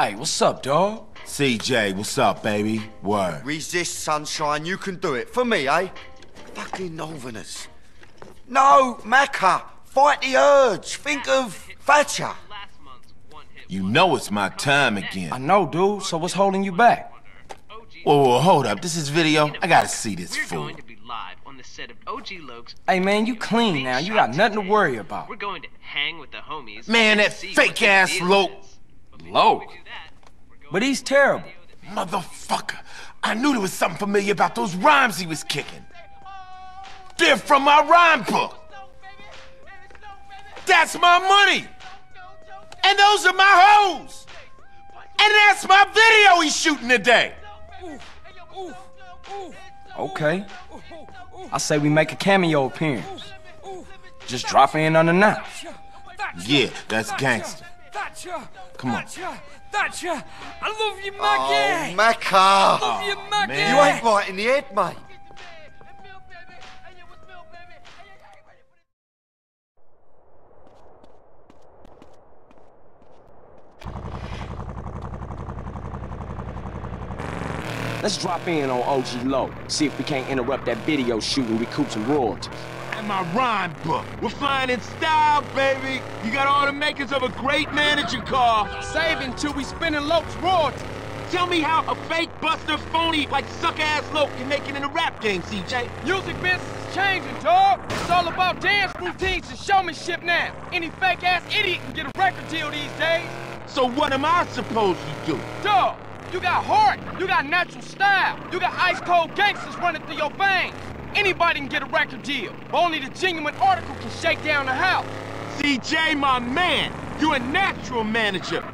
Hey, what's up, dog? CJ, what's up, baby? Word. Resist, sunshine. You can do it. For me, eh? Fucking Northerners. No, Maccer. Fight the urge. Think of Thatcher. You know it's my time again. I know, dude, so what's holding you back? Whoa, whoa, hold up. This is video. I gotta see this We're fool. going to be live on the set of OG Loc's. Hey, man, you clean now. You got nothing to worry about. We're going to hang with the homies. Man, and fake-ass fake what the ass deal Loc. is. Loc? We do that, we're going But he's terrible. Motherfucker. I knew there was something familiar about those rhymes he was kicking. They're from my rhyme book. That's my money. And those are my hoes. And that's my video he's shooting today. Okay. I say we make a cameo appearance. Just drop in unannounced. Yeah, that's gangster. Come on. Thatcher, Thatcher! I love you, Maggie! Oh, Maggie. Maccer. love you, oh, Maggie. man. You ain't right in the head, mate. Let's drop in on OG Low. See if we can't interrupt that video shoot and recoup some royalties. And my rhyme book. We're flying in style, baby. You got all the makings of a great manager car. Saving till we spinning Lope's royalty. Tell me how a fake buster phony like suck-ass Loc can make it in the rap game, CJ. Music business is changing, dog. It's all about dance routines and showmanship now. Any fake ass idiot can get a record deal these days. So what am I supposed to do? Dog, you got heart, you got natural style, you got ice cold gangsters running through your veins. Anybody can get a record deal, but only the genuine article can shake down the house. CJ, my man, you're a natural manager.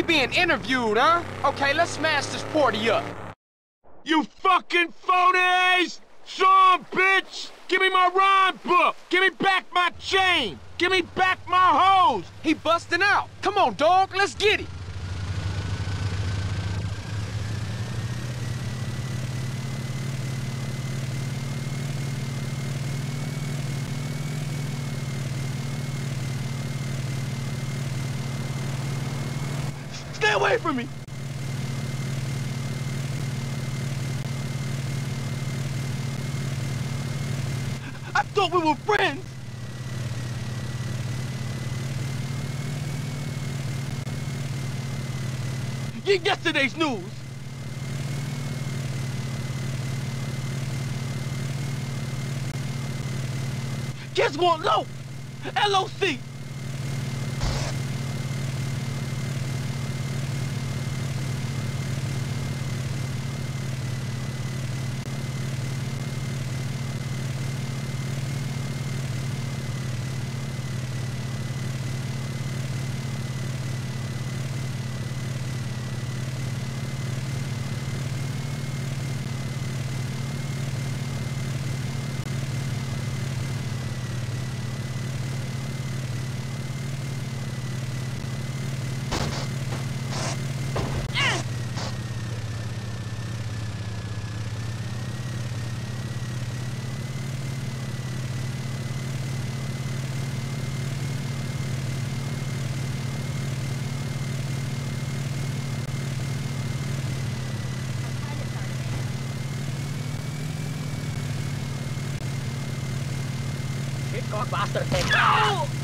He being interviewed, huh? Okay, let's smash this party up. You fucking phonies! Sean, bitch! Give me my rhyme book! Give me back my chain! Give me back my hose! He busting out. Come on, dog, let's get it. Away from me! I thought we were friends! Get yesterday's news! Kids want low! LOC! Dog bastard thing. No!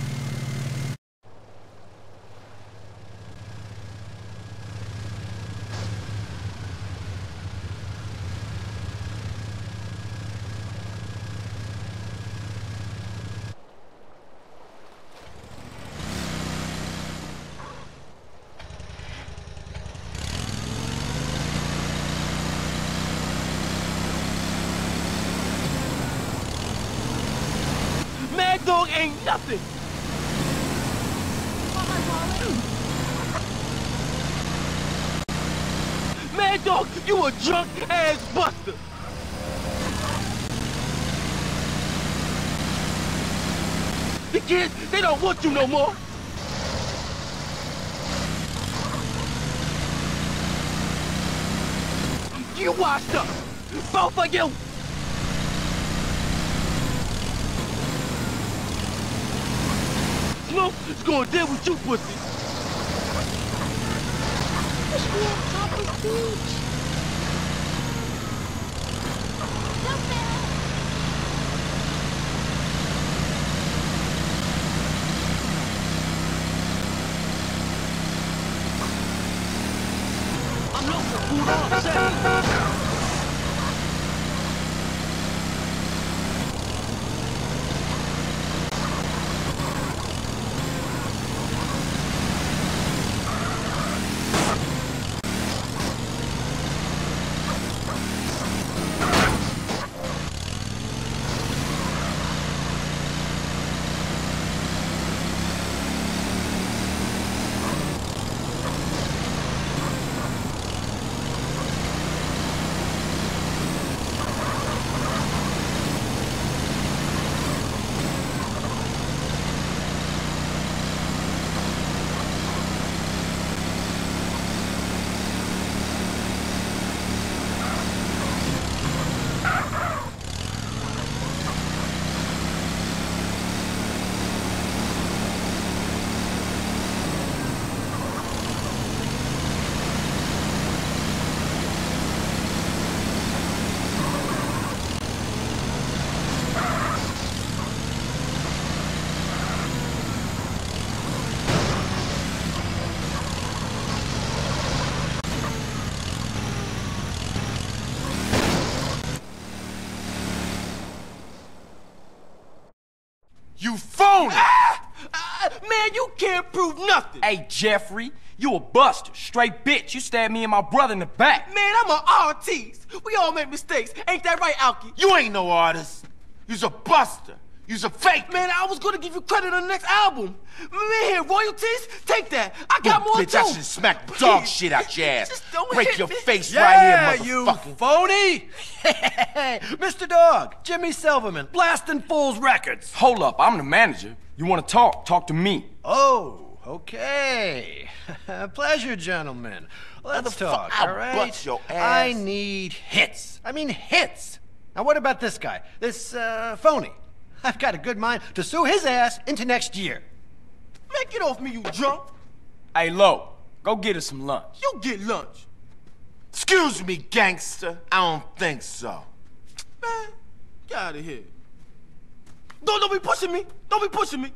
Dog ain't nothing. Madd Dogg, you a drunk ass buster. The kids, they don't want you no more. You washed up. Both of you. Snoop is gonna deal with you, pussy. I'm not the fool, all I'm saying. You phony! Ah, man, you can't prove nothing. Hey, Jeffrey, you a buster. Straight bitch. You stabbed me and my brother in the back. Man, I'm an artist. We all make mistakes. Ain't that right, Alki? You ain't no artist. You's a buster. You's a fake. Man, I was gonna give you credit on the next album. Man, here royalties? Take that. I got more bitch, too. I should smack dog shit out your ass. Just don't Break hit your me. face Yeah, right here, motherfucker. you phony! Mr. Dogg, Jimmy Silverman, blasting Fools Records. Hold up, I'm the manager. You want to talk? Talk to me. Oh, okay. Pleasure, gentlemen. Let's talk, all right? I need hits. I mean hits. Now, what about this guy? This, uh, phony? I've got a good mind to sue his ass into next year. Man, get off me, you drunk. Hey, Lo, go get us some lunch. You get lunch. Excuse me, gangster. I don't think so. Man, get out of here. Don't, don't be pushing me. Don't be pushing me.